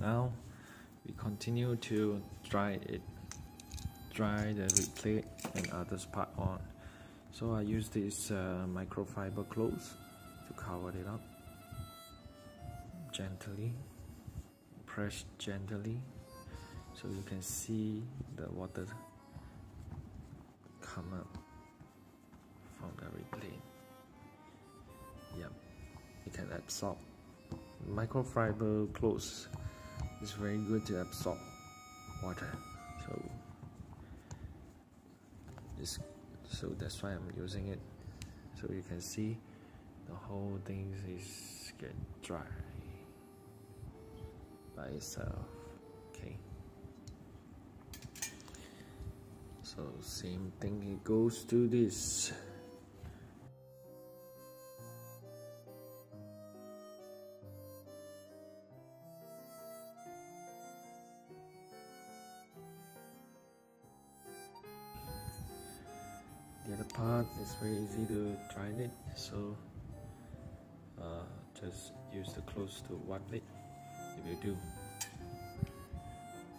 now we continue to dry it dry the plate and others part on. So I use this uh, microfiber cloth to cover it up gently press gently so you can see the water come up from the plate yep it can absorb. Microfiber clothes is very good to absorb water. So it's so that's why I'm using it. So you can see the whole thing is get dry. By itself okay. So same thing it goes to this is very easy to dry it so uh, just use the clothes to wipe it if you do.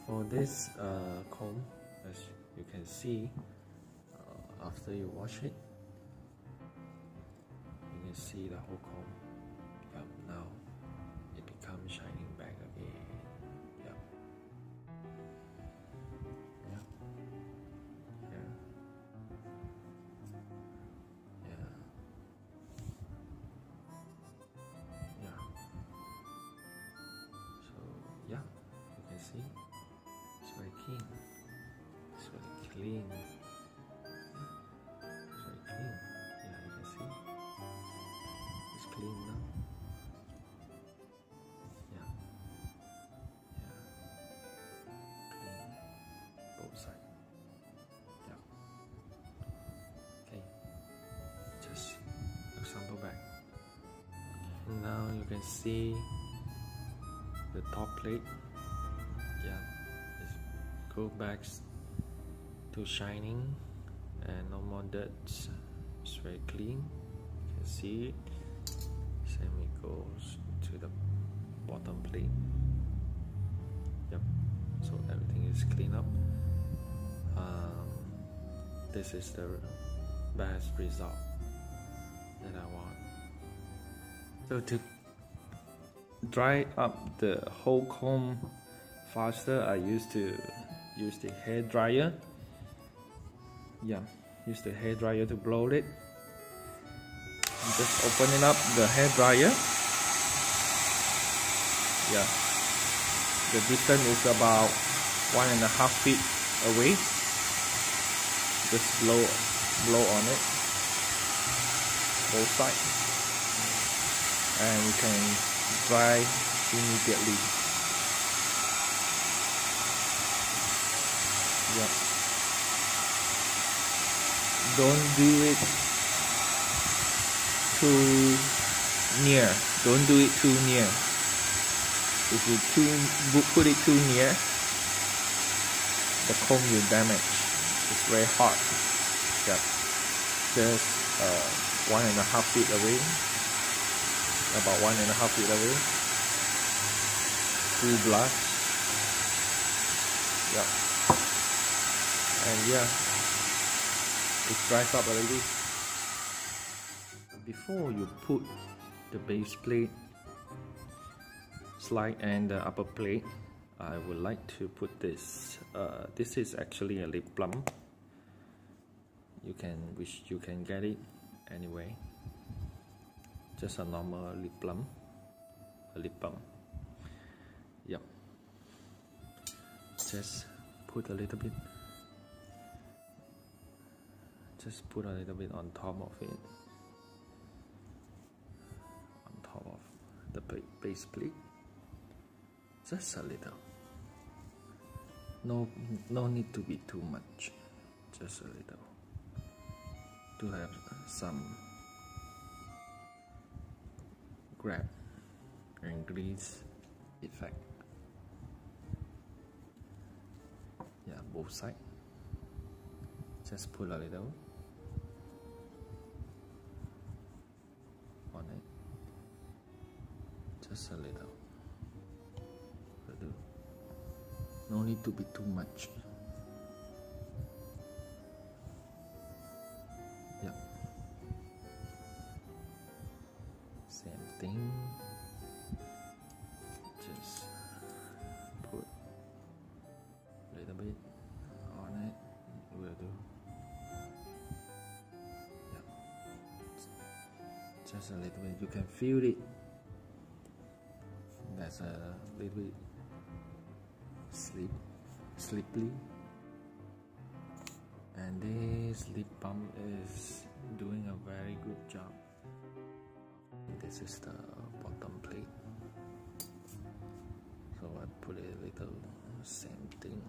For this uh, comb as you can see uh, after you wash it you can see the whole comb Now you can see the top plate. Yeah, it's go back to shining and no more dirt. It's very clean. You can see it. Same it goes to the bottom plate. Yep. So everything is clean up. Um, this is the best result that I want. So to dry up the whole comb faster, I used to use the hair dryer. Yeah, use the hair dryer to blow it. Just opening up the hair dryer. Yeah, the distance is about one and a half feet away. Just blow blow on it both sides and you can dry immediately. Yeah. Don't do it too near. Don't do it too near. If you too put it too near the comb will damage. It's very hot yeah. Just uh, one and a half feet away about one and a half feet away. Full blast yeah and yeah it dries up already. Before you put the base plate slide and the upper plate I would like to put this uh, this is actually a lip plum you can wish you can get it anyway just a normal lip plum. A lip balm. Yep just put a little bit. Just put a little bit on top of it. On top of the base plate. Just a little. No no need to be too much. Just a little. To have some grab and grease effect. Yeah both side. Just pull a little on it. Just a little. Do uh, no need to be too much just a little bit. You can feel it. That's a little bit sleep sleepy and this lip balm is doing a very good job. This is the bottom plate. So I put a little same thing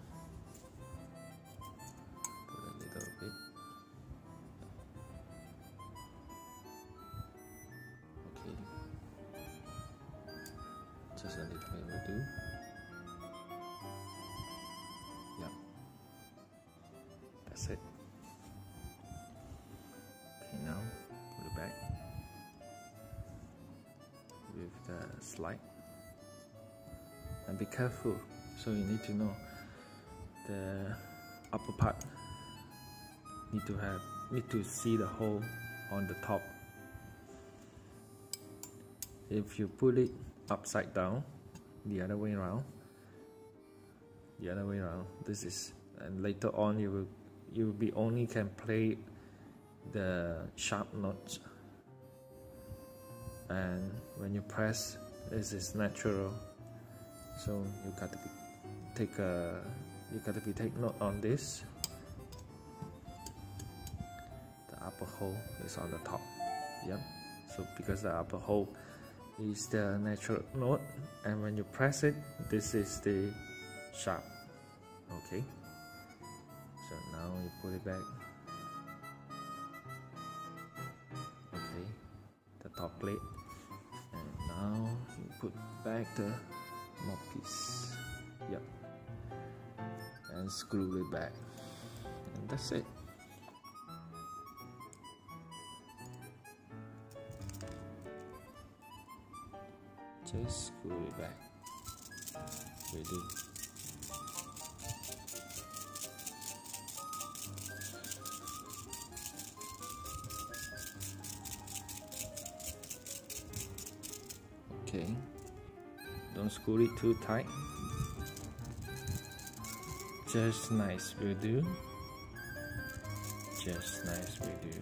just a little bit will do yeah That's it. Okay, now put it back with the slide. And be careful. So you need to know the upper part need to have need to see the hole on the top. If you put it upside down, the other way around, the other way around, this is and later on you will you will be only can play the sharp notes. And when you press this is natural. So you got to be, take a you got to be take note on this. The upper hole is on the top. Yep so because the upper hole is the natural note and when you press it this is the sharp. Okay. So now you put it back. Okay. The top plate. And now you put back the mouthpiece. Yep and screw it back. And that's it just screw it back. Ready okay. Don't screw it too tight. Just nice will do. Just nice will do.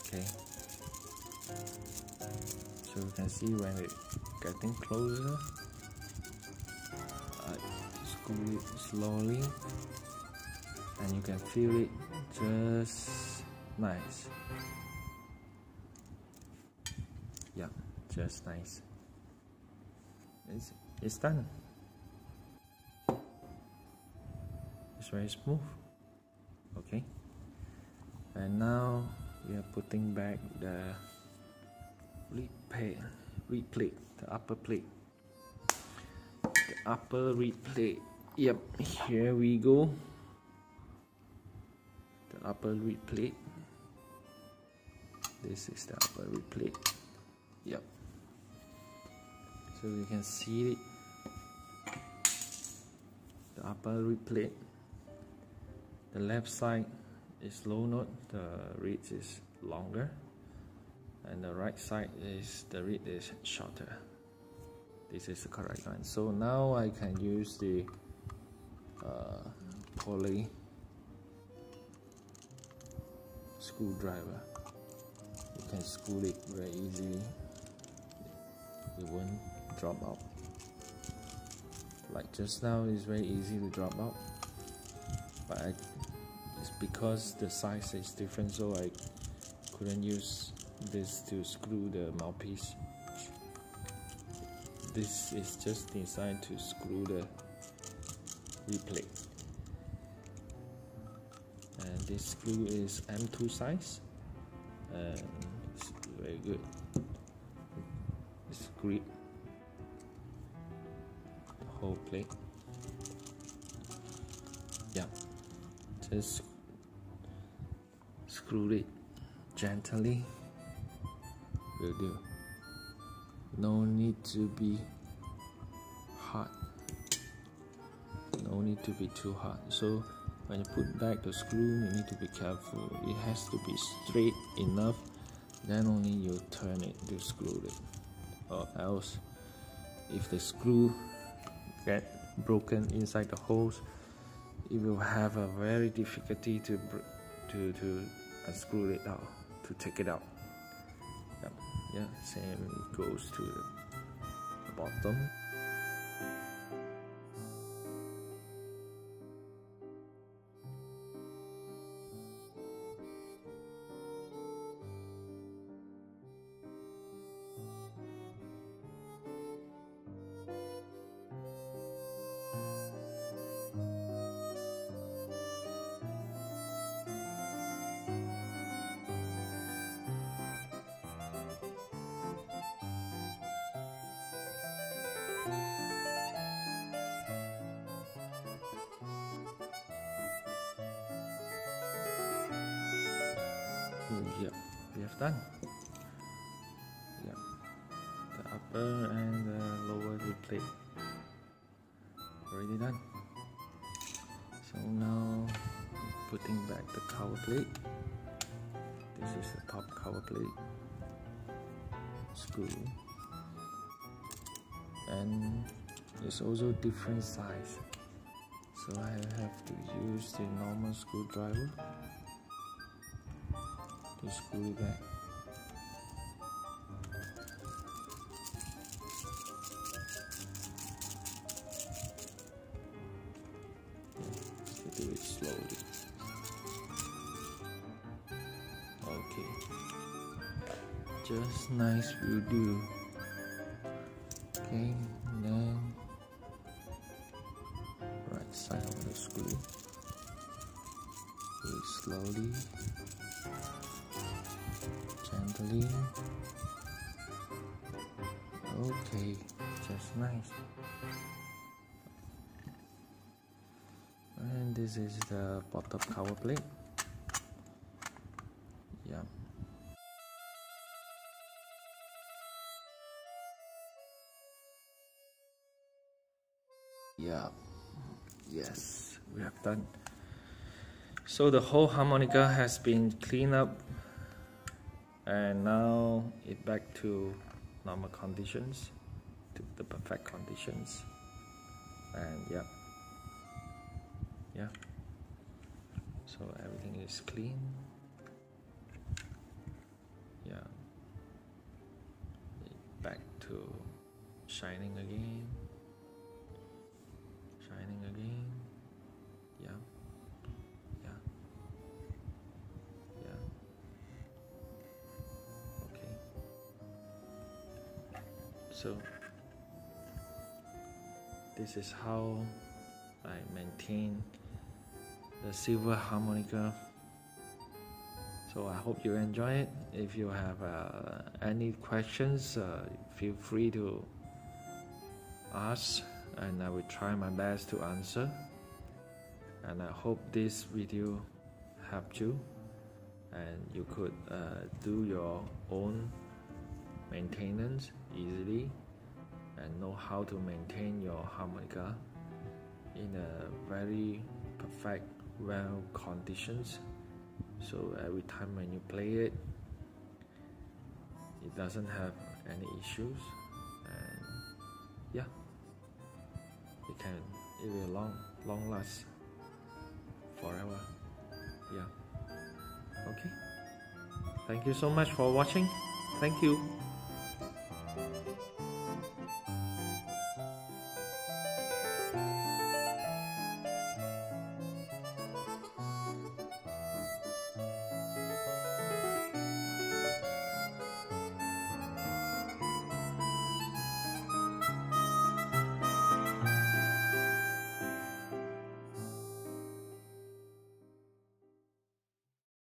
Okay so you can see when it getting closer. I screw it slowly. And you can feel it just nice. Yeah just nice. It's, it's done. It's very smooth. Okay. And now we are putting back the reed plate reed plate the upper plate. The upper reed plate yep here we go. The upper reed plate this is the upper reed plate yep. So you can see it. The upper reed plate the left side is low note. The reed is longer and the right side is the reed is shorter. This is the correct one so now I can use the uh, poly screwdriver. You can screw it very easily. It won't drop out. Like just now it's very easy to drop out. But I, it's because the size is different so I couldn't use this to screw the mouthpiece. This is just designed to screw the reed plate and this screw is M2 size. And it's very good. It's grip the whole plate. Yeah. Just screw it gently no need to be hard no need to be too hard so when you put back the screw you need to be careful. It has to be straight enough. Then only you turn it to screw it. Or else if the screw get broken inside the holes it will have a very difficulty to to to uh, unscrew it out to take it out yeah, same goes to the bottom done. Yeah. The upper and the lower wood plate. Already done. So now putting back the cover plate. This is the top cover plate. Screw. And it's also different size. So I have to use the normal screwdriver to screw it back. Do it slowly. Okay, just nice will do. Okay, then right side of the screw. Do it slowly Okay, just nice. And this is the bottom cover plate. Yeah. Yeah. Yes, we have done. So the whole harmonica has been cleaned up and now it back to normal conditions to the perfect conditions. And yeah. Yeah. So everything is clean. Yeah. Back to shining again so this is how I maintain the silver harmonica. So I hope you enjoy it. If you have uh, any questions uh, feel free to ask and I will try my best to answer. And I hope this video helped you and you could uh, do your own maintenance easily and know how to maintain your harmonica in a very perfect well conditions. So every time when you play it it doesn't have any issues and yeah it can it will long long last forever. Yeah. Okay. Thank you so much for watching. Thank you